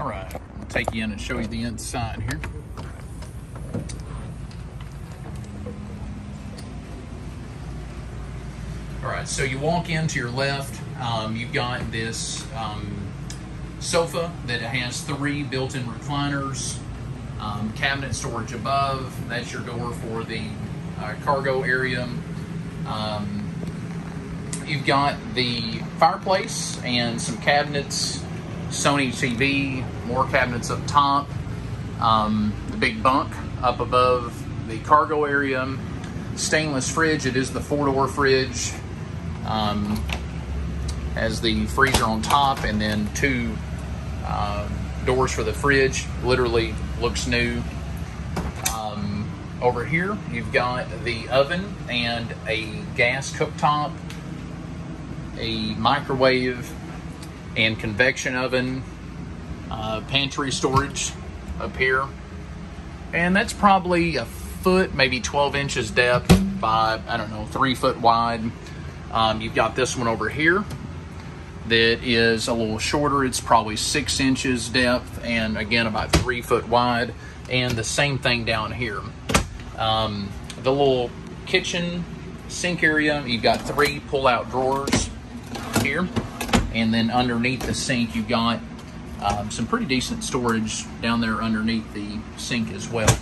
All right, I'll take you in and show you the inside here. All right, so you walk in to your left, um, you've got this um, sofa that has three built-in recliners, um, cabinet storage above, that's your door for the uh, cargo area. Um, you've got the fireplace and some cabinets, Sony TV, more cabinets up top, um, the big bunk up above the cargo area, stainless fridge, it is the four-door fridge, um, has the freezer on top and then two um, doors for the fridge. Literally looks new. Um, over here, you've got the oven and a gas cooktop, a microwave and convection oven, uh, pantry storage up here. And that's probably a foot, maybe 12 inches depth by, I don't know, three foot wide. Um, you've got this one over here that is a little shorter. It's probably six inches depth and again about three foot wide. And the same thing down here. Um, the little kitchen sink area, you've got three pull-out drawers here. And then underneath the sink, you've got um, some pretty decent storage down there underneath the sink as well.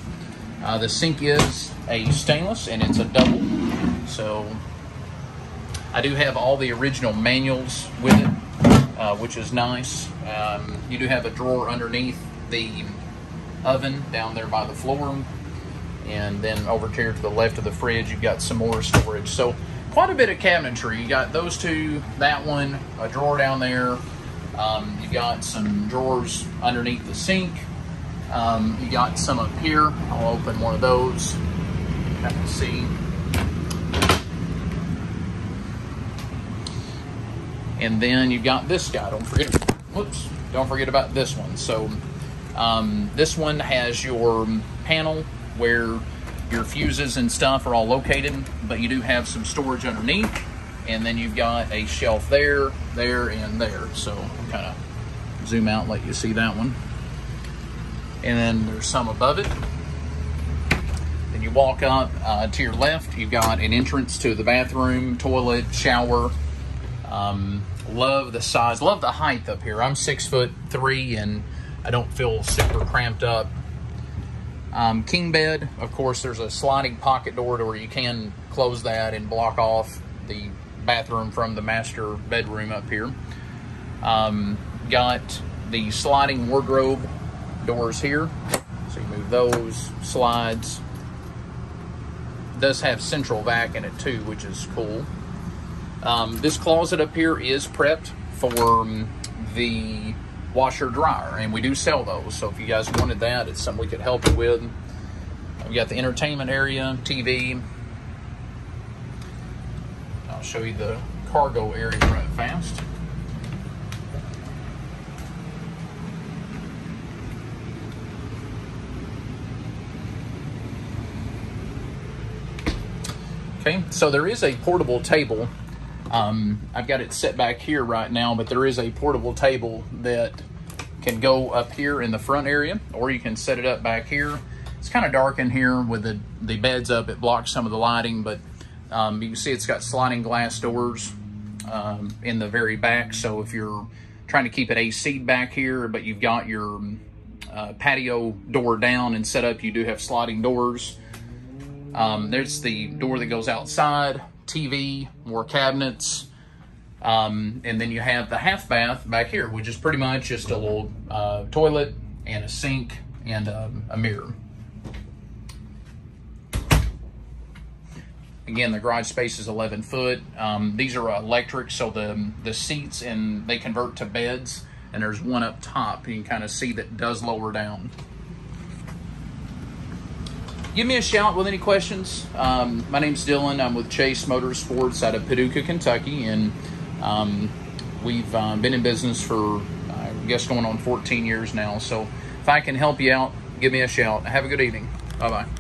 Uh, the sink is a stainless and it's a double. So I do have all the original manuals with it, uh, which is nice. Um, you do have a drawer underneath the oven down there by the floor. And then over here to the left of the fridge, you've got some more storage. So quite a bit of cabinetry. You got those two, that one, a drawer down there. Um, you got some drawers underneath the sink. Um, you got some up here. I'll open one of those. Kind of see. And then you've got this guy. Don't forget. Whoops. Don't forget about this one. So um, this one has your panel where your fuses and stuff are all located, but you do have some storage underneath. And then you've got a shelf there, there, and there. So kind of zoom out and let you see that one. And then there's some above it. Then you walk up uh, to your left, you've got an entrance to the bathroom, toilet, shower, um, love the size, love the height up here. I'm six foot three and I don't feel super cramped up. Um, king bed, of course, there's a sliding pocket door to where you can close that and block off the bathroom from the master bedroom up here. Um, got the sliding wardrobe doors here. So you move those, slides. does have central vac in it too, which is cool. Um, this closet up here is prepped for um, the washer dryer, and we do sell those. So if you guys wanted that, it's something we could help you with. We got the entertainment area, TV. I'll show you the cargo area right fast. Okay, so there is a portable table um, I've got it set back here right now, but there is a portable table that can go up here in the front area, or you can set it up back here. It's kind of dark in here with the, the beds up. It blocks some of the lighting, but um, you can see it's got sliding glass doors um, in the very back. So if you're trying to keep it AC back here, but you've got your uh, patio door down and set up, you do have sliding doors. Um, there's the door that goes outside. TV, more cabinets, um, and then you have the half bath back here, which is pretty much just a little uh, toilet and a sink and a, a mirror. Again, the garage space is 11 foot. Um, these are electric, so the, the seats and they convert to beds, and there's one up top. You can kind of see that does lower down give me a shout with any questions. Um, my name's Dylan. I'm with Chase Motorsports out of Paducah, Kentucky, and um, we've uh, been in business for, I guess, going on 14 years now. So if I can help you out, give me a shout. Have a good evening. Bye bye.